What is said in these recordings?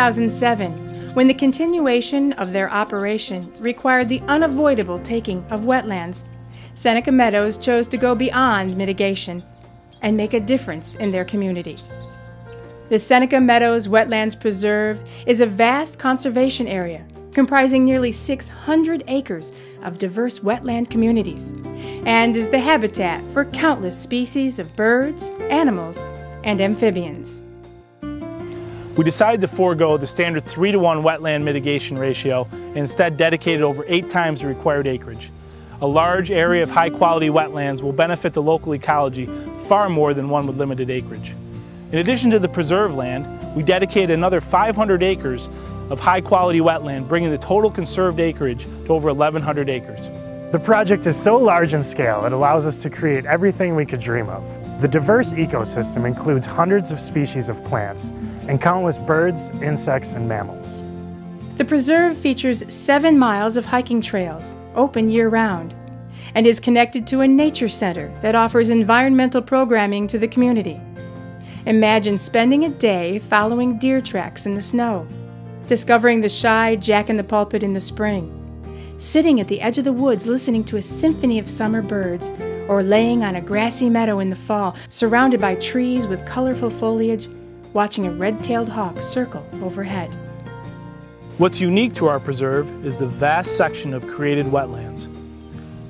In 2007, when the continuation of their operation required the unavoidable taking of wetlands, Seneca Meadows chose to go beyond mitigation and make a difference in their community. The Seneca Meadows Wetlands Preserve is a vast conservation area comprising nearly 600 acres of diverse wetland communities and is the habitat for countless species of birds, animals, and amphibians. We decided to forego the standard 3 to 1 wetland mitigation ratio and instead dedicated over 8 times the required acreage. A large area of high quality wetlands will benefit the local ecology far more than one with limited acreage. In addition to the preserve land, we dedicated another 500 acres of high quality wetland, bringing the total conserved acreage to over 1,100 acres. The project is so large in scale, it allows us to create everything we could dream of. The diverse ecosystem includes hundreds of species of plants and countless birds, insects, and mammals. The preserve features seven miles of hiking trails, open year round, and is connected to a nature center that offers environmental programming to the community. Imagine spending a day following deer tracks in the snow, discovering the shy jack in the pulpit in the spring, sitting at the edge of the woods listening to a symphony of summer birds, or laying on a grassy meadow in the fall, surrounded by trees with colorful foliage, watching a red tailed hawk circle overhead. What's unique to our preserve is the vast section of created wetlands.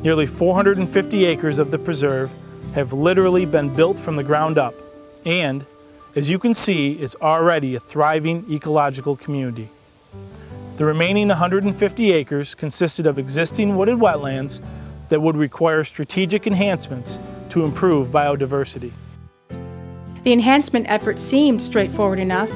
Nearly 450 acres of the preserve have literally been built from the ground up, and as you can see, is already a thriving ecological community. The remaining 150 acres consisted of existing wooded wetlands that would require strategic enhancements to improve biodiversity. The enhancement effort seemed straightforward enough.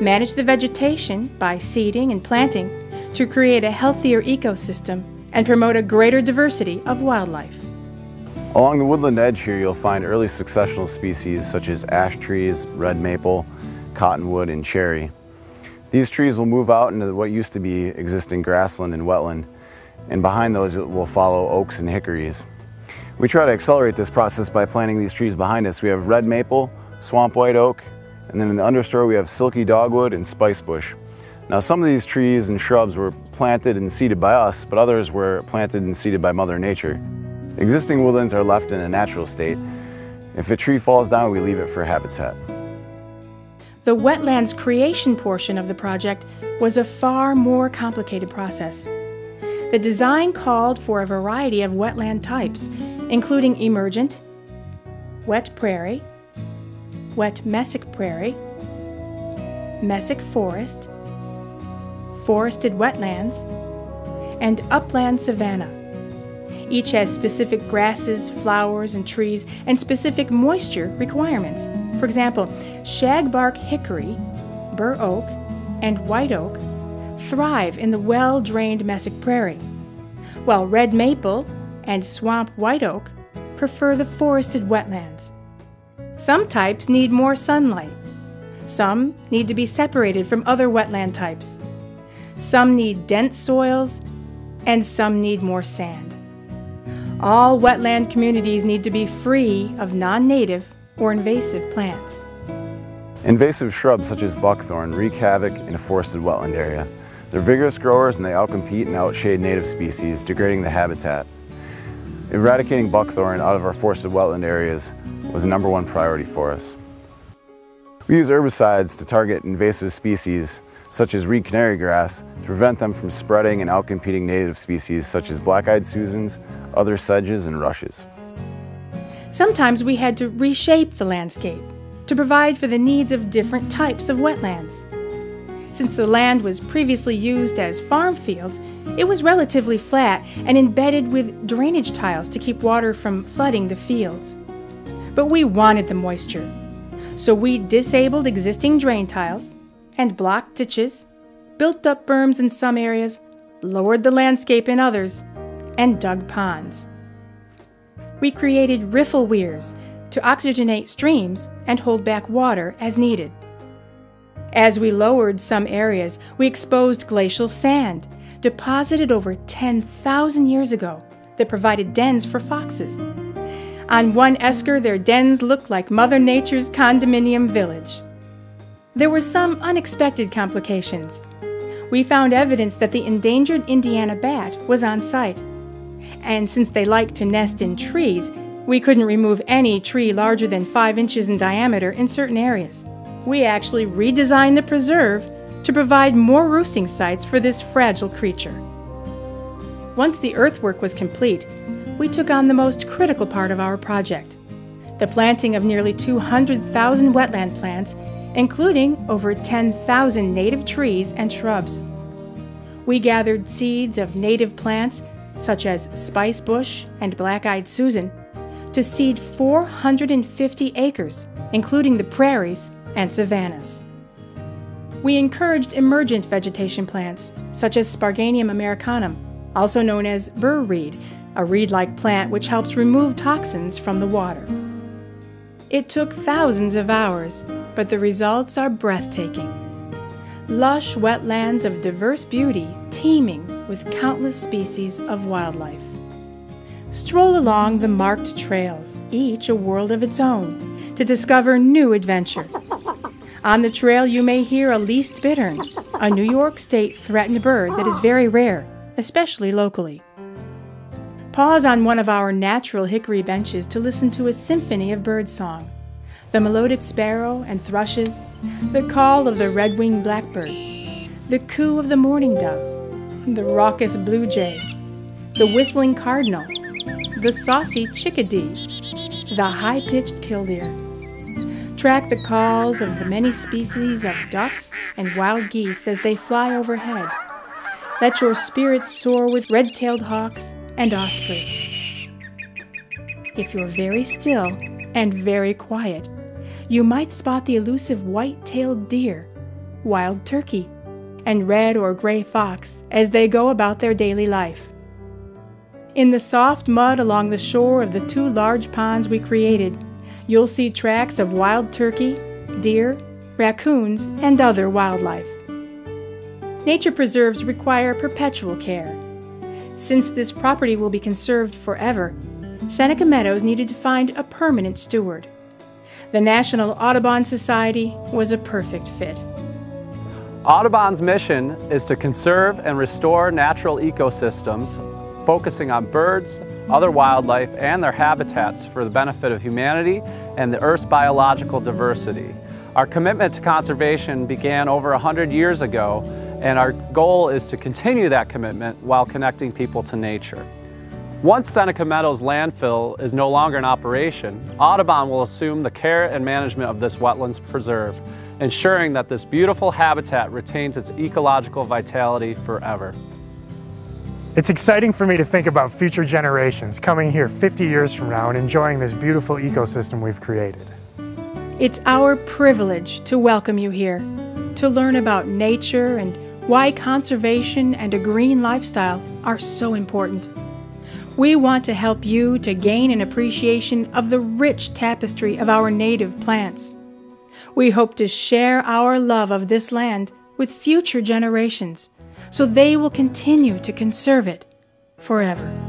Manage the vegetation by seeding and planting to create a healthier ecosystem and promote a greater diversity of wildlife. Along the woodland edge here you'll find early successional species such as ash trees, red maple, cottonwood, and cherry. These trees will move out into what used to be existing grassland and wetland, and behind those will follow oaks and hickories. We try to accelerate this process by planting these trees behind us. We have red maple, swamp white oak, and then in the understory we have silky dogwood and spicebush. Now some of these trees and shrubs were planted and seeded by us, but others were planted and seeded by Mother Nature. Existing woodlands are left in a natural state. If a tree falls down, we leave it for habitat. The wetlands creation portion of the project was a far more complicated process. The design called for a variety of wetland types, including emergent, wet prairie, wet mesic prairie, mesic forest, forested wetlands, and upland savanna. Each has specific grasses, flowers, and trees, and specific moisture requirements. For example, shagbark hickory, bur oak, and white oak thrive in the well drained mesic prairie, while red maple and swamp white oak prefer the forested wetlands. Some types need more sunlight. Some need to be separated from other wetland types. Some need dense soils, and some need more sand. All wetland communities need to be free of non native or invasive plants. Invasive shrubs such as buckthorn wreak havoc in a forested wetland area. They're vigorous growers and they outcompete and outshade native species, degrading the habitat. Eradicating buckthorn out of our forested wetland areas was the number one priority for us. We use herbicides to target invasive species such as reed canary grass to prevent them from spreading and outcompeting native species such as black-eyed Susans, other sedges, and rushes. Sometimes we had to reshape the landscape to provide for the needs of different types of wetlands. Since the land was previously used as farm fields, it was relatively flat and embedded with drainage tiles to keep water from flooding the fields. But we wanted the moisture, so we disabled existing drain tiles and blocked ditches, built up berms in some areas, lowered the landscape in others, and dug ponds we created riffle weirs to oxygenate streams and hold back water as needed. As we lowered some areas, we exposed glacial sand, deposited over 10,000 years ago, that provided dens for foxes. On one esker, their dens looked like Mother Nature's condominium village. There were some unexpected complications. We found evidence that the endangered Indiana bat was on site. And since they like to nest in trees, we couldn't remove any tree larger than 5 inches in diameter in certain areas. We actually redesigned the preserve to provide more roosting sites for this fragile creature. Once the earthwork was complete, we took on the most critical part of our project the planting of nearly 200,000 wetland plants including over 10,000 native trees and shrubs. We gathered seeds of native plants such as spice bush and black eyed Susan to seed 450 acres, including the prairies and savannas. We encouraged emergent vegetation plants such as Sparganium americanum, also known as burr reed, a reed like plant which helps remove toxins from the water. It took thousands of hours, but the results are breathtaking. Lush wetlands of diverse beauty teeming with countless species of wildlife. Stroll along the marked trails, each a world of its own, to discover new adventure. On the trail, you may hear a least bittern, a New York State threatened bird that is very rare, especially locally. Pause on one of our natural hickory benches to listen to a symphony of birdsong the melodic sparrow and thrushes, the call of the red winged blackbird, the coo of the mourning dove, the raucous blue jay, the whistling cardinal, the saucy chickadee, the high pitched killdeer. Track the calls of the many species of ducks and wild geese as they fly overhead. Let your spirit soar with red tailed hawks and osprey. If you're very still and very quiet, you might spot the elusive white tailed deer, wild turkey, and red or gray fox as they go about their daily life. In the soft mud along the shore of the two large ponds we created, you'll see tracks of wild turkey, deer, raccoons, and other wildlife. Nature preserves require perpetual care since this property will be conserved forever, Seneca Meadows needed to find a permanent steward. The National Audubon Society was a perfect fit. Audubon's mission is to conserve and restore natural ecosystems, focusing on birds, other wildlife, and their habitats for the benefit of humanity and the Earth's biological diversity. Our commitment to conservation began over 100 years ago and our goal is to continue that commitment while connecting people to nature. Once Seneca Meadows landfill is no longer in operation, Audubon will assume the care and management of this wetlands preserve, ensuring that this beautiful habitat retains its ecological vitality forever. It's exciting for me to think about future generations coming here 50 years from now and enjoying this beautiful ecosystem we've created. It's our privilege to welcome you here, to learn about nature and why conservation and a green lifestyle are so important. We want to help you to gain an appreciation of the rich tapestry of our native plants. We hope to share our love of this land with future generations so they will continue to conserve it forever.